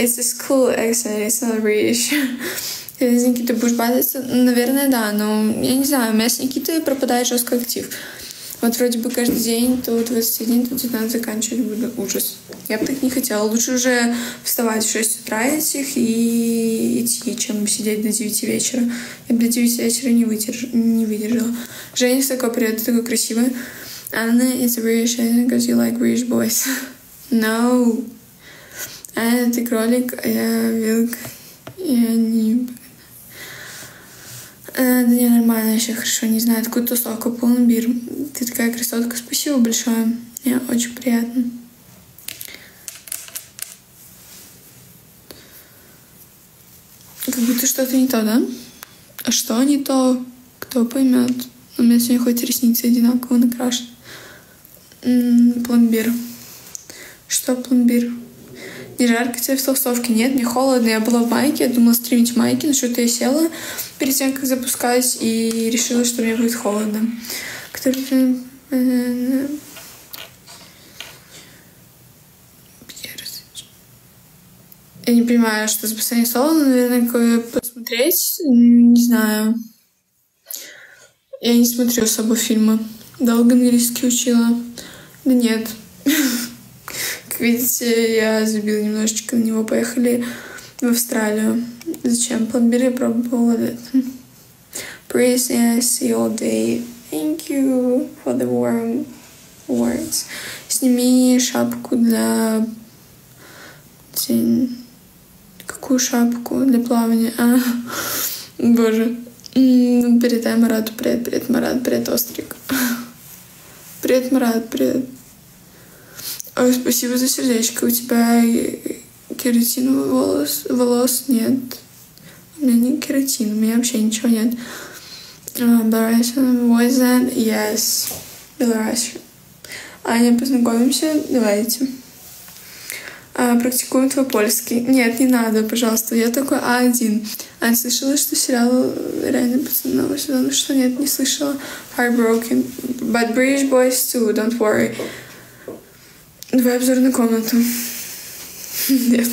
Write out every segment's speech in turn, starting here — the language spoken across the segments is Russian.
It's a school accent, it's not British. Ты с Никитой будешь батиться? Наверное, да, но я не знаю, у меня с Никитой пропадает жестко актив. Вот вроде бы каждый день то 21, то 19 заканчивать буду. Ужас. Я бы так не хотела. Лучше уже вставать в 6 утра этих и идти, чем сидеть до 9 вечера. Я бы до 9 вечера не, выдерж... не выдержала. Женя, такой привет, ты такой красивый. Is a British because you like British boys. no. Анна, ты кролик, а я вилка. Я не... Э, да не, нормально, вообще хорошо. Не знаю, откуда тусовка, пломбир. Ты такая красотка. Спасибо большое. Мне очень приятно. Как будто что-то не то, да? А что не то? Кто поймет? У меня сегодня хоть ресницы одинаково накрашены. М-м, пломбир. Что пломбир? Не жарко тебе в толстовке? Нет, не холодно. Я была в майке, я думала стримить в майке, но что-то я села перед тем, как запускать, и решила, что мне будет холодно. Который... Я не понимаю, что за слово, но, наверное, какое посмотреть, не знаю. Я не смотрю особо фильмы. Долго английский учила. Да нет. Видите, я забила немножечко на него. Поехали в Австралию. Зачем? Пломбир я пробовала. Praise and see all day. Thank you for the warm words. Сними шапку для... Какую шапку для плавания? А, боже. Передай Марату привет, привет, Марат, привет, Острик. Привет, Марат, привет. Ой, спасибо за сердечко. У тебя кератин волос? Волос нет. У меня не кератин, у меня вообще ничего нет. Uh, Belarusian voice Yes. Belarusian. Аня, познакомимся? Давайте. А, практикуем твой польский. Нет, не надо, пожалуйста. Я такой А1. Аня, слышала, что сериал реально пацаны новый сезон? Что нет, не слышала. Heartbroken. But British boys too, don't worry. Давай обзор на комнату. Нет.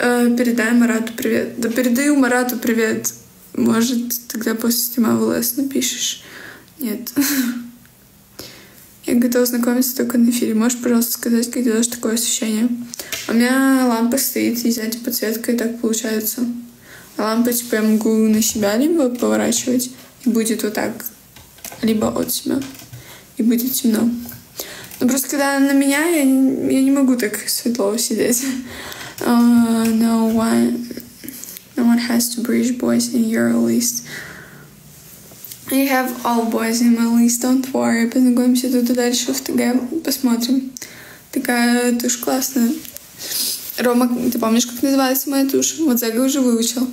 Э, передай Марату привет. Да передаю Марату привет. Может, тогда после стрима в ЛС напишешь. Нет. Я готова знакомиться только на эфире. Можешь, пожалуйста, сказать, как делаешь такое ощущение? У меня лампа стоит, и взять подсветка, и так получается. А лампу, типа, я могу на себя либо поворачивать, и будет вот так, либо от себя, и будет темно. Но просто когда на меня, я, я не могу так светло сидеть. Uh, no one, no one has to British boys in your list. I have all boys in my list, don't worry. Познакомимся тут и дальше в ТГ, посмотрим. Такая тушь классная. Рома, ты помнишь, как называется моя тушь? Вот Зага уже выучил.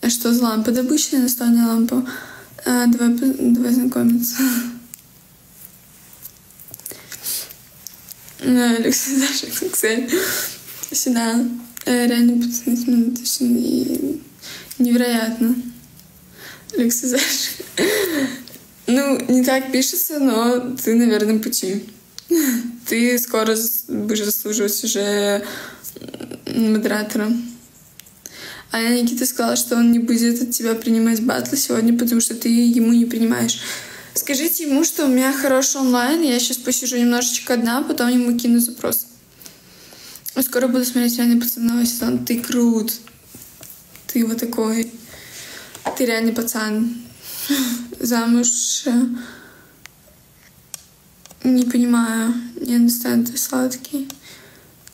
А что за лампа? Да обычная настольная лампа. А, давай, давай знакомиться. Люкс, Даша, Excel. Сюда. Э, реально, пацаны, невероятно. Люкс, Даша. Ну, не так пишется, но ты на верном пути. Ты скоро будешь заслуживать уже модератора. А Никита сказала, что он не будет от тебя принимать батлы сегодня, потому что ты ему не принимаешь. Скажите ему, что у меня хороший онлайн, я сейчас посижу немножечко одна, потом ему кину запрос. Скоро буду смотреть реальный пацан сезон. Ты крут. Ты вот такой. Ты реальный пацан. Замуж. Э, не понимаю. Не understand. Ты сладкий.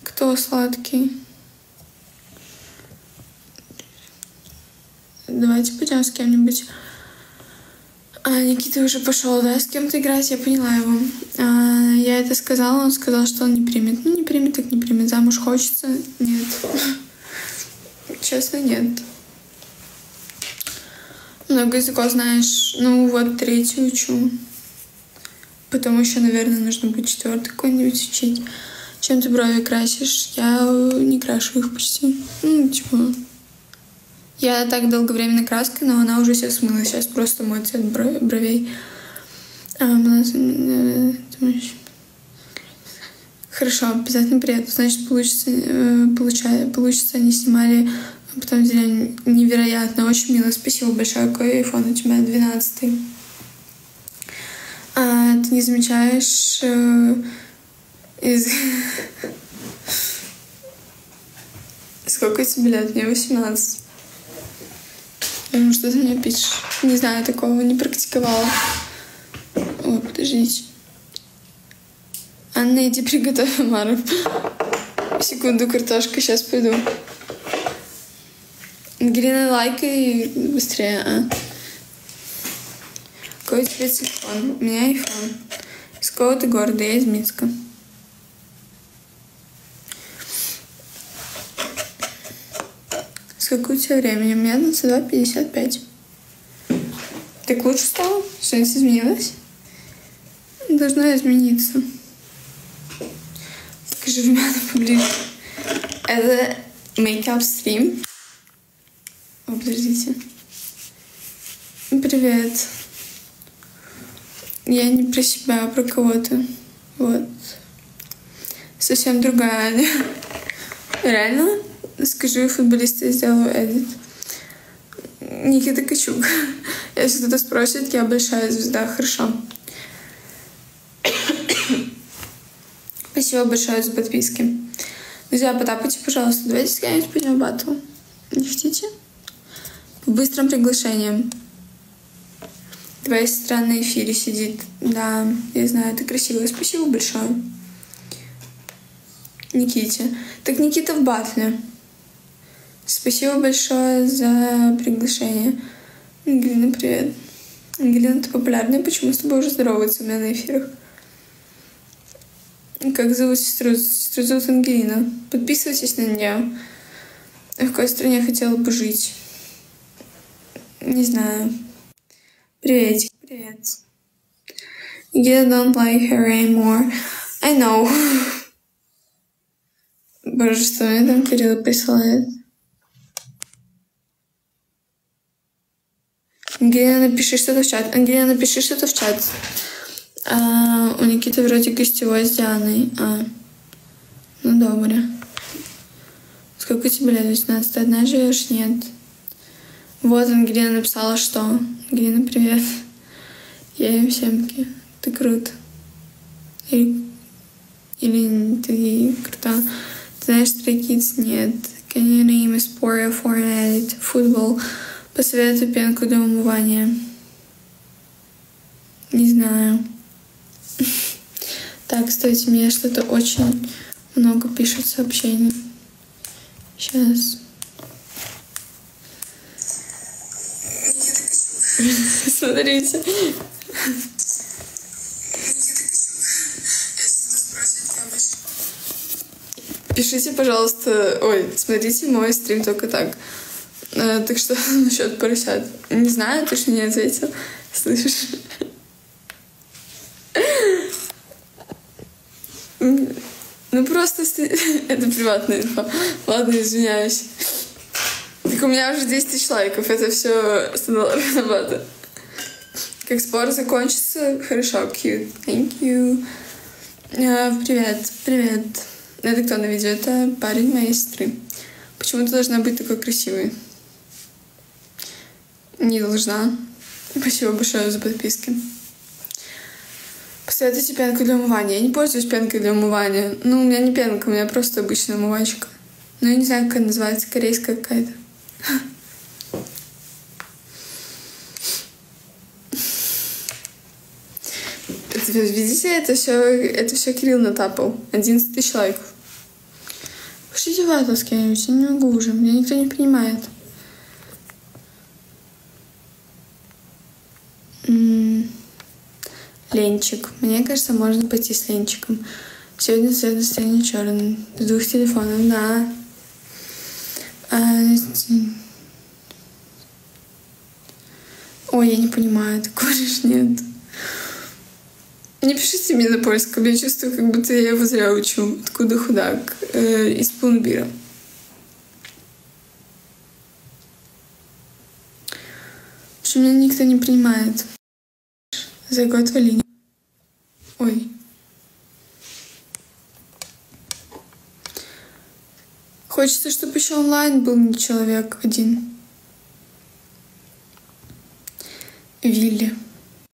Кто сладкий? Давайте пойдем с кем-нибудь. А, Никита уже пошел, да, с кем-то играть, я поняла его. А, я это сказала, он сказал, что он не примет. Ну, не примет, так не примет. Замуж хочется? Нет. Честно, нет. Много языков знаешь. Ну, вот третий учу. Потом еще, наверное, нужно будет четвертый какой-нибудь учить. Чем ты брови красишь? Я не крашу их почти. Ну, типа, я так долговременно краской, но она уже все смыла. Сейчас просто мой цвет бровей. А, Хорошо, обязательно приеду. Значит, получится, э, получается, получится, они снимали, а потом взяли невероятно, очень мило. Спасибо большое. Какой iPhone у тебя? 12 а, Ты не замечаешь э, из... Сколько тебе лет? Мне 18. Ну, что ты мне пишешь? Не знаю, такого не практиковала. Ой, подождите. Анна, иди приготовь омаров. Секунду, картошка, сейчас пойду. Ангелина, лайкай быстрее, а. Какой у тебя телефон? У меня iPhone. Из какого ты города? Я из Минска. Сколько у тебя времени? У меня 22.55. Так лучше стало? Что-нибудь изменилось? Должно измениться. Скажи румяна поближе. Это мейкап стрим. О, подождите. Привет. Я не про себя, а про кого-то. Вот. Совсем другая. Реально? Скажи, футболиста сделаю эдит. Никита Качук. Если кто-то спросит, я большая звезда. Хорошо. Спасибо большое за подписки. Друзья, потапайте, пожалуйста. Давайте с кем-нибудь пойдем в батл. Не хотите? Быстрым приглашениям. Твоя сестра на эфире сидит. Да, я знаю, это красиво. Спасибо большое. Никите. Так Никита в батле. Спасибо большое за приглашение. Ангелина, привет. Ангелина, ты популярная. Почему с тобой уже здороваются у меня на эфирах? Как зовут сестру? Сестру зовут Ангелина. Подписывайтесь на нее. В какой стране хотела бы жить? Не знаю. Привет. Привет. You don't like her anymore. I know. Боже, что мне там Кирилл присылает? Ангелина, напиши что-то в чат. Ангелина, напиши что-то в чат. А, у Никиты вроде гостевой с Дианой. А, ну добре. Сколько тебе лет? 18? Одна живешь? Нет. Вот Ангелина написала, что. Ангелина, привет. Я им всем таки. Ты крут. Или, или ты крута. Ты знаешь Stray Kids? Нет. Can you name a sport or foreign edit? Футбол. Посоветуй пенку для умывания. Не знаю. Так, кстати, мне что-то очень много пишут сообщений. Сейчас. Смотрите. Пишите, пожалуйста, ой, смотрите мой стрим только так. А, так что насчет поросят. Не знаю, ты что не ответил. Слышишь? Ну просто это приватная инфа. Ладно, извиняюсь. Так у меня уже 10 тысяч лайков. Это все 100 долларов на Как спор закончится, хорошо, cute. Thank you. А, привет, привет. Это кто на видео? Это парень моей сестры. Почему ты должна быть такой красивой? Не должна. Спасибо большое за подписки. Посоветуйте пенку для умывания. Я не пользуюсь пенкой для умывания. Ну, у меня не пенка, у меня просто обычная умывачка. Ну, я не знаю, как она называется, корейская какая-то. Видите, это все, это все Кирилл натапал. 11 тысяч лайков. Пошлите в атлас я не могу уже, меня никто не понимает. Ленчик. Мне кажется, можно пойти с Ленчиком. Сегодня цвет настроения черный. С двух телефонов, да. А... Ой, я не понимаю, такого же нет. Не пишите мне на польском, я чувствую, как будто я его зря учу. Откуда худак? Э, из. В общем, меня никто не принимает заготовление. Ой. Хочется, чтобы еще онлайн был не человек один. Вилли.